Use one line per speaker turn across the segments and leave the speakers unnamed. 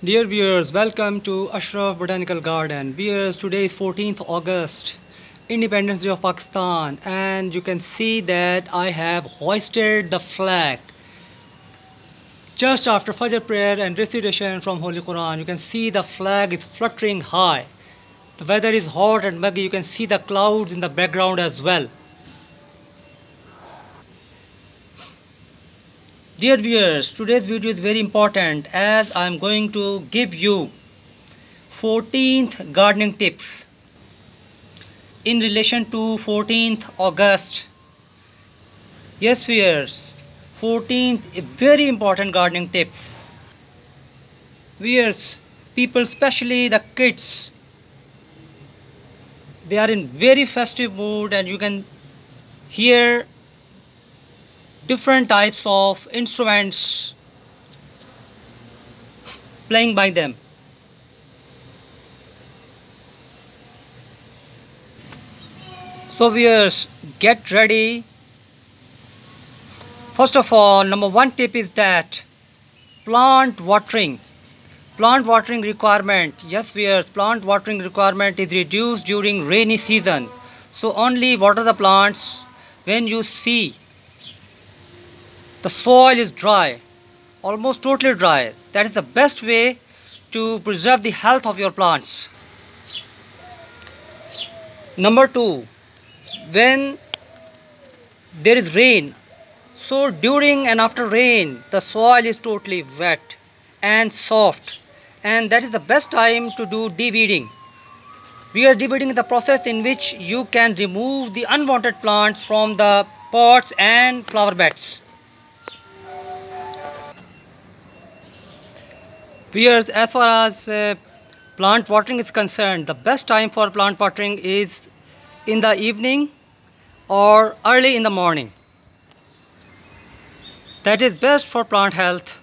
Dear viewers, welcome to Ashraf Botanical Garden. Viewers, today is 14th August, Independence Day of Pakistan, and you can see that I have hoisted the flag. Just after Fajr prayer and recitation from Holy Quran, you can see the flag is fluttering high. The weather is hot and muggy, you can see the clouds in the background as well. Dear viewers, today's video is very important as I am going to give you 14th gardening tips in relation to 14th August. Yes viewers, 14th very important gardening tips. Viewers, people especially the kids, they are in very festive mood and you can hear different types of instruments playing by them. So viewers, get ready. First of all, number one tip is that plant watering. Plant watering requirement. Yes viewers, plant watering requirement is reduced during rainy season. So only water the plants when you see the soil is dry almost totally dry. That is the best way to preserve the health of your plants. Number two when there is rain so during and after rain the soil is totally wet and soft. And that is the best time to do de-weeding. We are de-weeding the process in which you can remove the unwanted plants from the pots and flower beds Viewers, as far as uh, plant watering is concerned, the best time for plant watering is in the evening or early in the morning. That is best for plant health.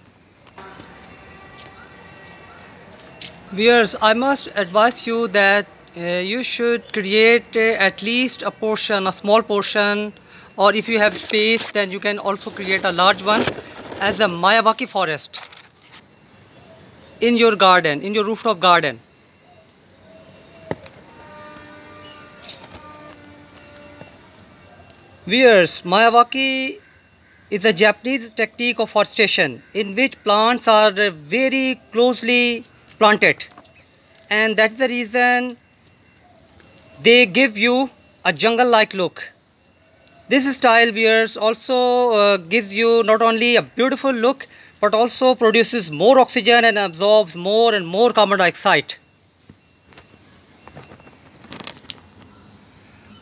Viewers, I must advise you that uh, you should create uh, at least a portion, a small portion or if you have space then you can also create a large one as a Miyawaki forest in your garden, in your rooftop garden. Viewers, Miyawaki is a Japanese technique of forestation in which plants are very closely planted and that is the reason they give you a jungle-like look. This style viewers also uh, gives you not only a beautiful look but also produces more oxygen and absorbs more and more carbon dioxide.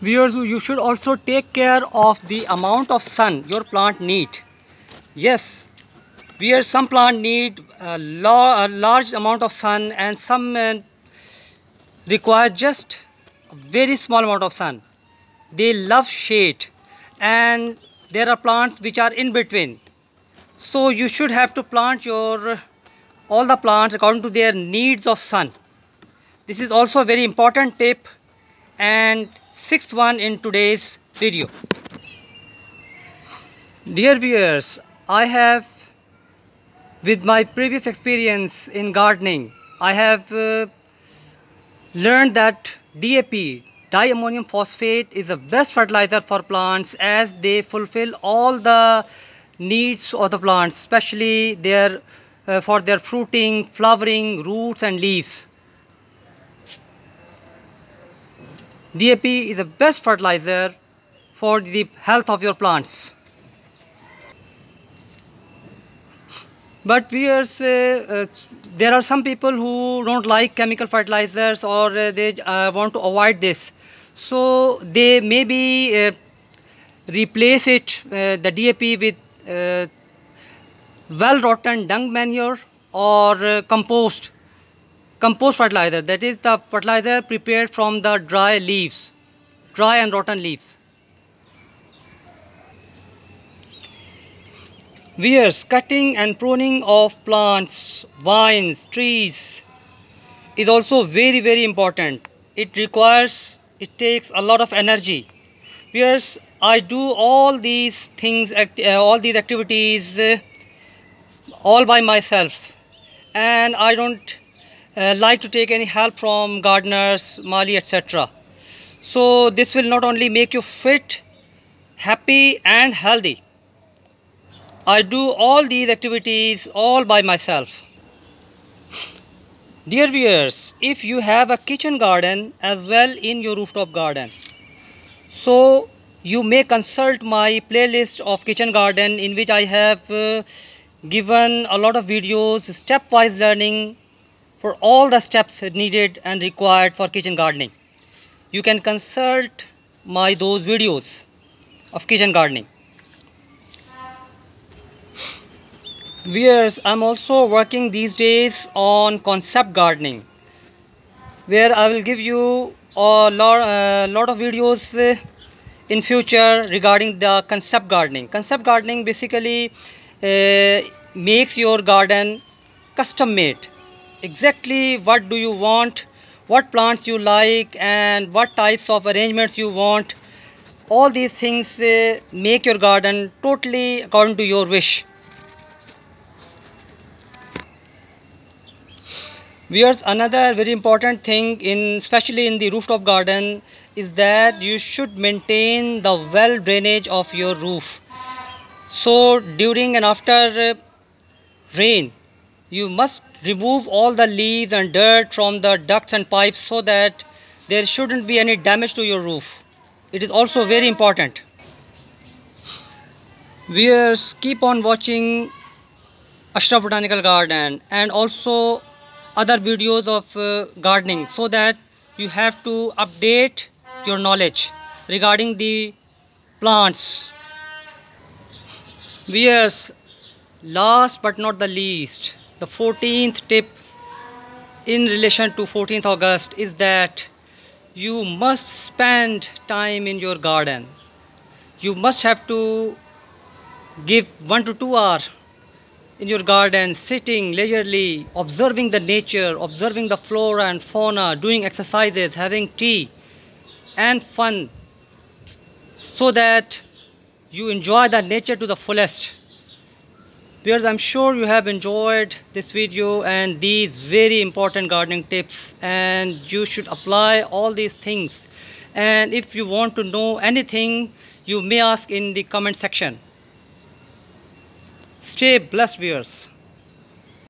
Viewers, you should also take care of the amount of sun your plant need. Yes, viewers, some plant need a, a large amount of sun and some uh, require just a very small amount of sun. They love shade and there are plants which are in between so you should have to plant your all the plants according to their needs of sun. This is also a very important tip and sixth one in today's video. Dear viewers i have with my previous experience in gardening i have uh, learned that DAP diammonium phosphate is the best fertilizer for plants as they fulfill all the needs of the plants especially their uh, for their fruiting flowering roots and leaves. DAP is the best fertilizer for the health of your plants. But viewers uh, uh, there are some people who don't like chemical fertilizers or uh, they uh, want to avoid this. So they maybe uh, replace it uh, the DAP with uh, well rotten dung manure or uh, compost compost fertilizer that is the fertilizer prepared from the dry leaves dry and rotten leaves Viewers, cutting and pruning of plants, vines, trees is also very very important. It requires, it takes a lot of energy. Viewers, I do all these things, uh, all these activities uh, all by myself and I don't uh, like to take any help from gardeners, Mali etc. So this will not only make you fit, happy and healthy. I do all these activities all by myself. Dear viewers, if you have a kitchen garden as well in your rooftop garden, so you may consult my playlist of kitchen garden in which I have uh, given a lot of videos, stepwise learning for all the steps needed and required for kitchen gardening. You can consult my those videos of kitchen gardening. Viewers, I'm also working these days on concept gardening where I will give you a lot, uh, lot of videos uh, in future regarding the concept gardening. Concept gardening basically uh, makes your garden custom made. Exactly what do you want, what plants you like and what types of arrangements you want. All these things uh, make your garden totally according to your wish. Viewers, another very important thing in especially in the rooftop garden is that you should maintain the well drainage of your roof. So during and after uh, rain, you must remove all the leaves and dirt from the ducts and pipes so that there shouldn't be any damage to your roof. It is also very important. Viewers, keep on watching Ashraf Botanical Garden and also other videos of uh, gardening so that you have to update your knowledge regarding the plants. Viewers, last but not the least, the 14th tip in relation to 14th August is that you must spend time in your garden. You must have to give 1 to 2 hours in your garden, sitting leisurely, observing the nature, observing the flora and fauna, doing exercises, having tea and fun so that you enjoy the nature to the fullest. Viewers, I'm sure you have enjoyed this video and these very important gardening tips and you should apply all these things. And if you want to know anything, you may ask in the comment section. Stay blessed viewers.